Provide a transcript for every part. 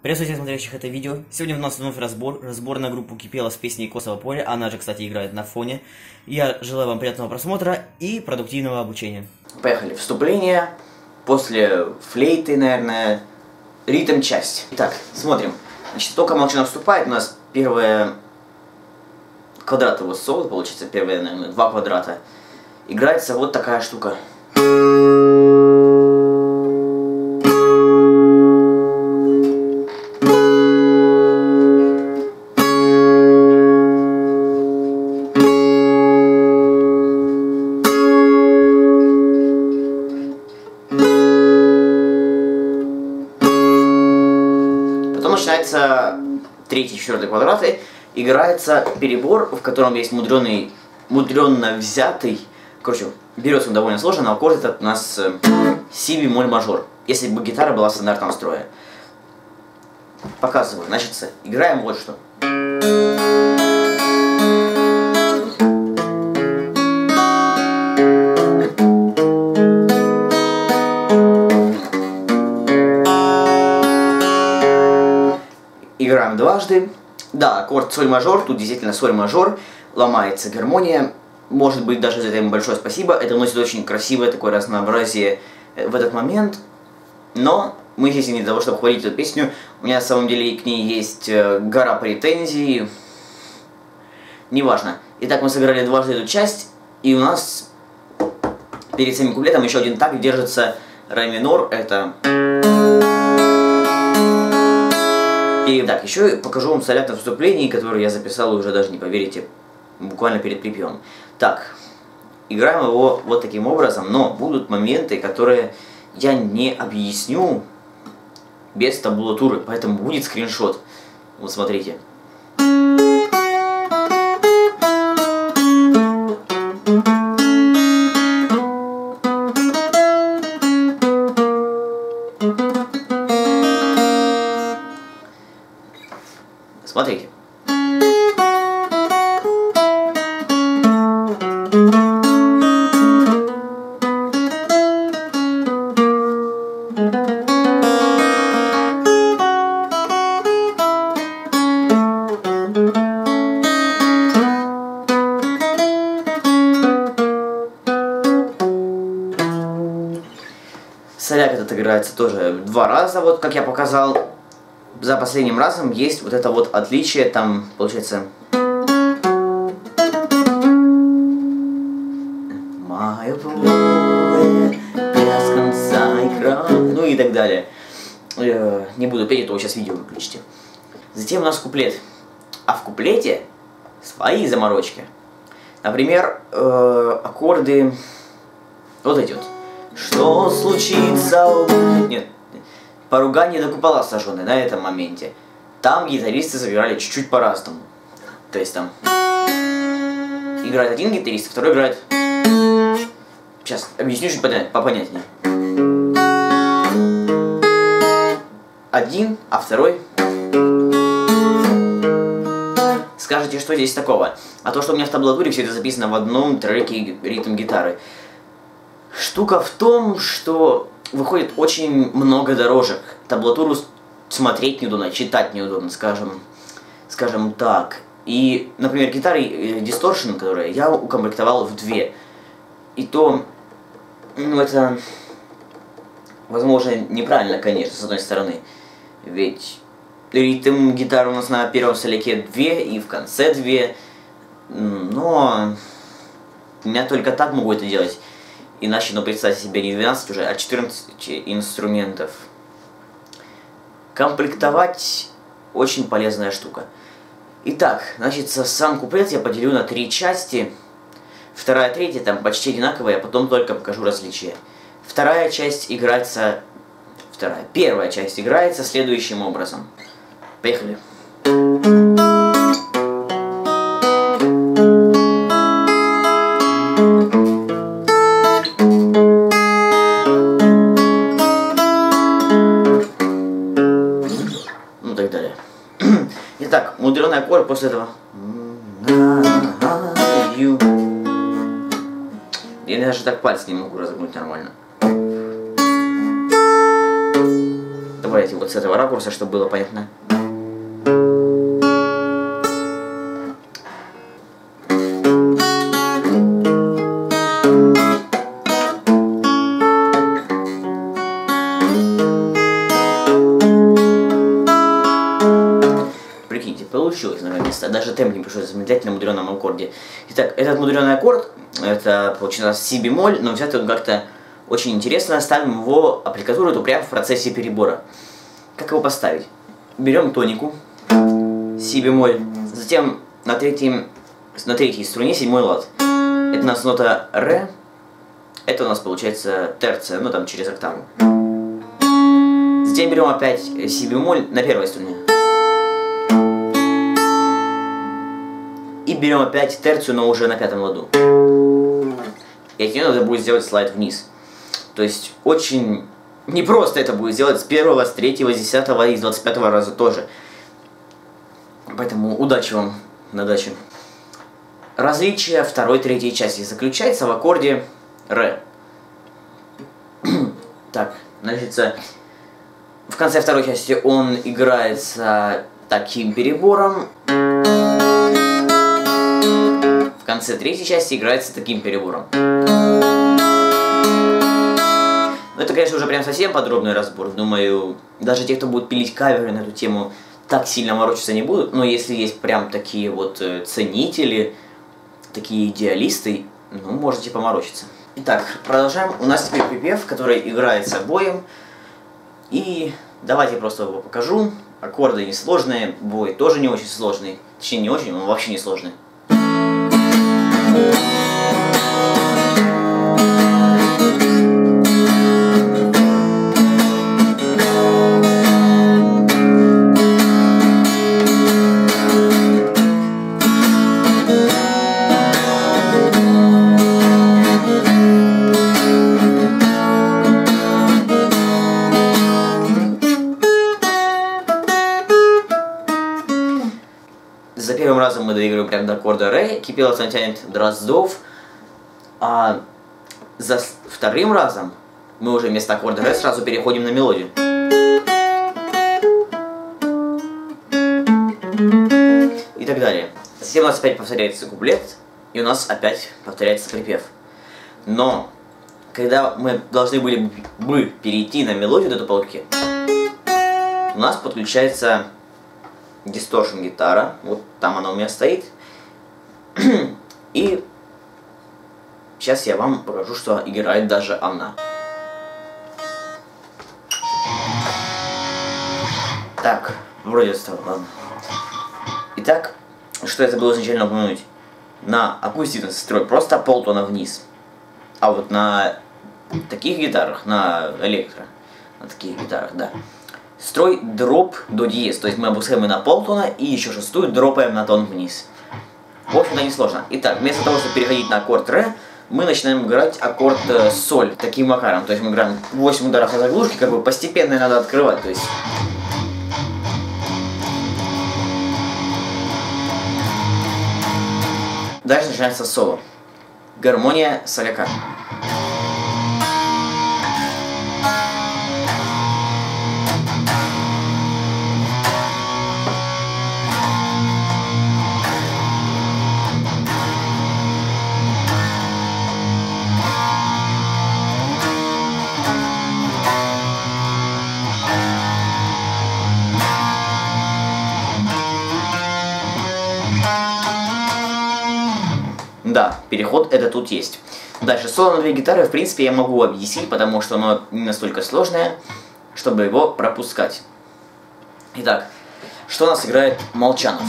Приветствую всех смотрящих это видео. Сегодня у нас вновь разбор. Разбор на группу Кипела с песней Косово поле. Она же, кстати, играет на фоне. Я желаю вам приятного просмотра и продуктивного обучения. Поехали. Вступление. После флейты, наверное, ритм часть. Итак, смотрим. Значит, только молчано вступает. У нас первое квадрат его соло, получится первые, наверное, два квадрата. Играется вот такая штука. Играется перебор, в котором есть мудреный, мудренно взятый. Короче, берется он довольно сложно, но аккорд этот у нас э, си бемоль мажор. Если бы гитара была стандартного строя. Показываю. Значит, играем вот что. Играем дважды. Да, аккорд соль мажор, тут действительно соль мажор, ломается гармония. Может быть, даже за это ему большое спасибо. Это вносит очень красивое такое разнообразие э, в этот момент. Но мы здесь не для того, чтобы хвалить эту песню. У меня на самом деле к ней есть э, гора претензий. Неважно. Итак, мы сыграли дважды эту часть, и у нас перед самим куплетом еще один так держится ре минор. Это... И так, еще покажу вам солят на вступлении, который я записал, уже даже не поверите, буквально перед припевом. Так, играем его вот таким образом, но будут моменты, которые я не объясню без табулатуры, поэтому будет скриншот. Вот. Смотрите. Играется тоже два раза, вот как я показал. За последним разом есть вот это вот отличие, там получается... Без конца экрана, ну и так далее. Э, Не буду петь, а то вы сейчас видео выключите. Затем у нас куплет. А в куплете свои заморочки. Например, э, аккорды вот эти вот. Что случится? Нет, поругание до купола сожженное на этом моменте. Там гитаристы сыграли чуть-чуть по-разному. То есть там играет один гитарист, второй играет... Сейчас объясню чуть попонятнее. Один, а второй... Скажете, что здесь такого? А то, что у меня в таблатуре все это записано в одном треке ритм гитары. Штука в том, что выходит очень много дорожек. Таблатуру смотреть неудобно, читать неудобно, скажем, скажем так. И, например, гитары э, Distortion, которые я укомплектовал в две. И то, ну это, возможно, неправильно, конечно, с одной стороны. Ведь ритм гитары у нас на первом соляке две и в конце две. Но я только так могу это делать. Иначе, ну, представьте себе не 12 уже, а 14 инструментов. Комплектовать очень полезная штука. Итак, значит, сам куплет я поделю на три части. Вторая, третья там почти одинаковые, а потом только покажу различия. Вторая часть играется... Вторая. Первая часть играется следующим образом. Поехали. ну Итак, мудреный аккорд после этого. Я даже так пальцы не могу разогнуть нормально. Давайте вот с этого ракурса, чтобы было понятно. Получилось наконец-то. Даже темп не пришлось замедлять на мудреном аккорде. Итак, этот мудреный аккорд, это получается си бемоль, но взять он как-то очень интересно. Ставим его аппликатуру эту прямо в процессе перебора. Как его поставить? Берем тонику, си бемоль, затем на, третьем, на третьей струне седьмой лад. Это у нас нота ре, это у нас получается терция, ну там через октаву. Затем берем опять си бемоль на первой струне. И берем опять терцию, но уже на пятом ладу. И нее надо будет сделать слайд вниз. То есть очень непросто это будет сделать с первого, с третьего, с десятого и с двадцать пятого раза тоже. Поэтому удачи вам на даче. Различие второй, третьей части заключается в аккорде ре. так, значит, в конце второй части он играется таким перебором. Конце третьей части играется таким перебором. Ну, это, конечно, уже прям совсем подробный разбор. Думаю, даже те, кто будет пилить каверы на эту тему, так сильно морочиться не будут. Но если есть прям такие вот э, ценители, такие идеалисты, ну, можете поморочиться. Итак, продолжаем. У нас теперь припев, который играется боем. И давайте я просто его покажу. Аккорды несложные, бой тоже не очень сложный. Точнее, не очень, он вообще не сложный. За прямо до аккорда ре, кипелов натянет Дроздов, а за вторым разом мы уже вместо аккорда ре сразу переходим на мелодию. И так далее. Затем у нас опять повторяется куплет, и у нас опять повторяется припев. Но, когда мы должны были бы перейти на мелодию до полки, у нас подключается дисторшн гитара, вот там она у меня стоит. И сейчас я вам покажу, что играет даже она. Так, вроде стало, ладно. Итак, что я забыл изначально упомянуть. На акустический строй просто полтона вниз. А вот на таких гитарах, на электро, на таких гитарах, да, строй дроп до диез. То есть мы опускаем на полтона и еще шестую дропаем на тон вниз. В общем-то несложно. Итак, вместо того, чтобы переходить на аккорд ре, мы начинаем играть аккорд э, соль таким макаром. То есть мы играем 8 ударов на заглушке, как бы постепенно надо открывать. То есть Дальше начинается соло. Гармония соляка. Переход это тут есть. Дальше, соло на две гитары, в принципе, я могу объяснить, потому что оно не настолько сложное, чтобы его пропускать. Итак, что у нас играет Молчанов?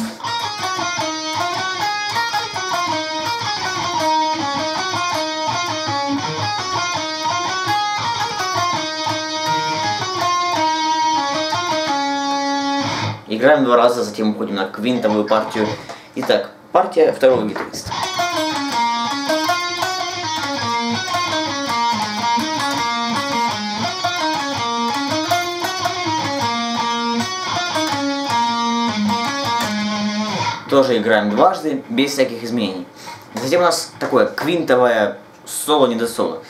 Играем два раза, затем уходим на квинтовую партию. Итак, партия второго гитариста. тоже играем дважды, без всяких изменений. Затем у нас такое квинтовое соло не до соло.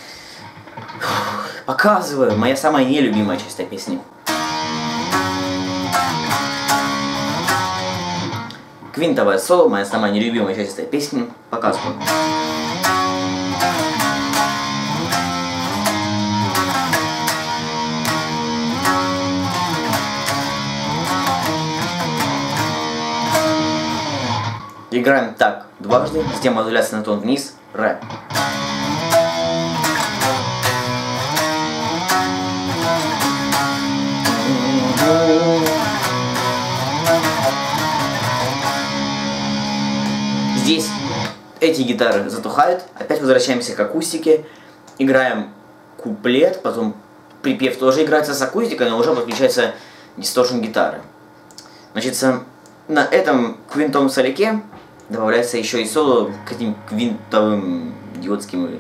Показываю, моя самая нелюбимая часть этой песни. Квинтовое соло, моя самая нелюбимая часть этой песни. Показываю. Играем так. Дважды, затем модуляция на тон вниз, ре. Здесь эти гитары затухают, опять возвращаемся к акустике, играем куплет, потом припев тоже играется с акустикой, но уже подключается дисторшн гитары. Значит, на этом квинтовом соляке добавляется еще и соло к этим квинтовым идиотским,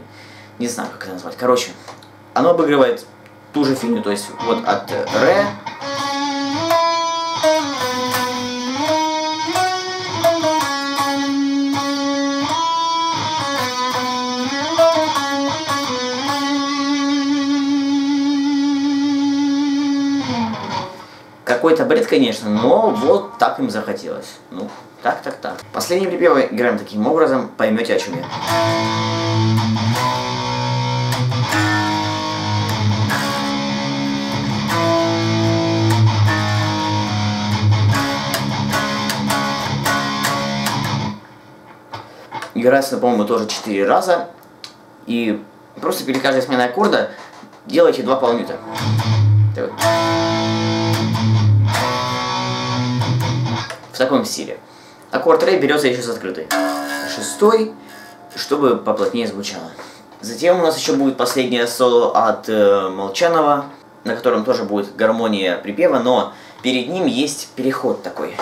не знаю, как это назвать. Короче, оно обыгрывает ту же фигню, то есть вот от ре Какой-то бред, конечно, но вот так им захотелось. Ну, так, так, так. Последний припевы играем таким образом, поймете о чем я. Играется, по-моему, тоже 4 раза. И просто перед каждой сменой аккорда делайте два полнита. Так таком стиле. Аккорд ре берется еще с открытой. Шестой, чтобы поплотнее звучало. Затем у нас еще будет последнее соло от э, Молчанова, на котором тоже будет гармония припева, но перед ним есть переход такой.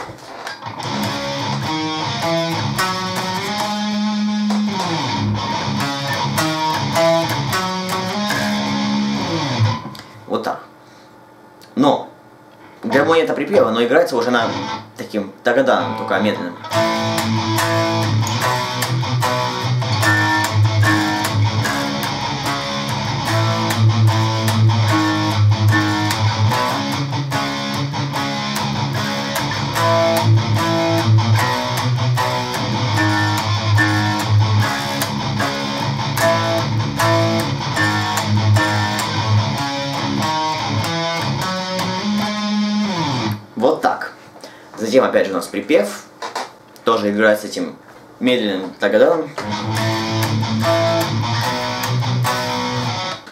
Вот так. Но гармония это припева, но играется уже на таким тагаданом, только медленным. Затем опять же у нас припев. Тоже играет с этим медленным тагаданом.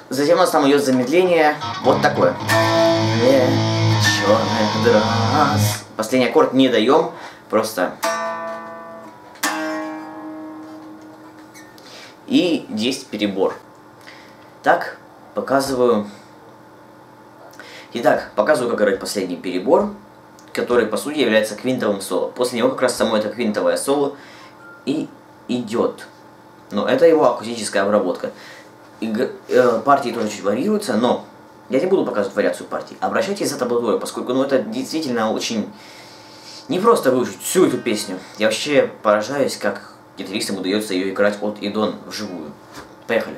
Затем у нас там идет замедление. Вот такое. Последний аккорд не даем. Просто... И здесь перебор. Так, показываю... Итак, показываю, как играть последний перебор который по сути является квинтовым соло. После него как раз само это квинтовое соло и идет. Но это его акустическая обработка. И, э, партии тоже чуть варьируются, но я не буду показывать вариацию партий. Обращайтесь за таблатурой, поскольку ну, это действительно очень не просто выучить всю эту песню. Я вообще поражаюсь, как гитаристам удается ее играть от и до вживую. Поехали.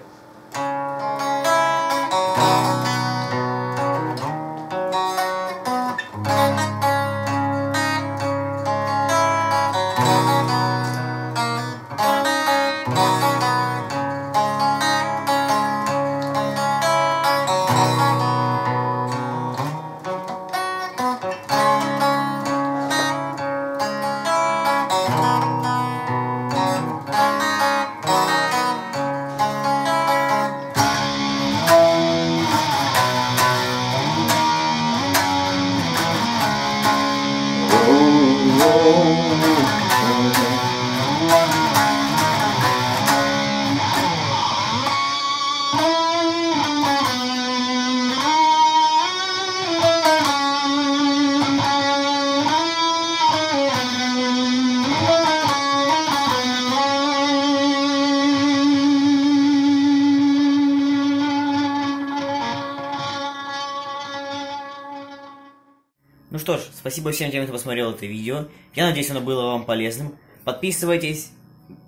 Что ж, спасибо всем тем, кто посмотрел это видео. Я надеюсь, оно было вам полезным. Подписывайтесь,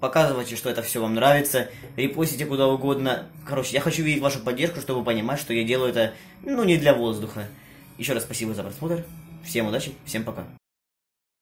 показывайте, что это все вам нравится, репостите куда угодно. Короче, я хочу видеть вашу поддержку, чтобы понимать, что я делаю это, ну, не для воздуха. Еще раз спасибо за просмотр. Всем удачи, всем пока.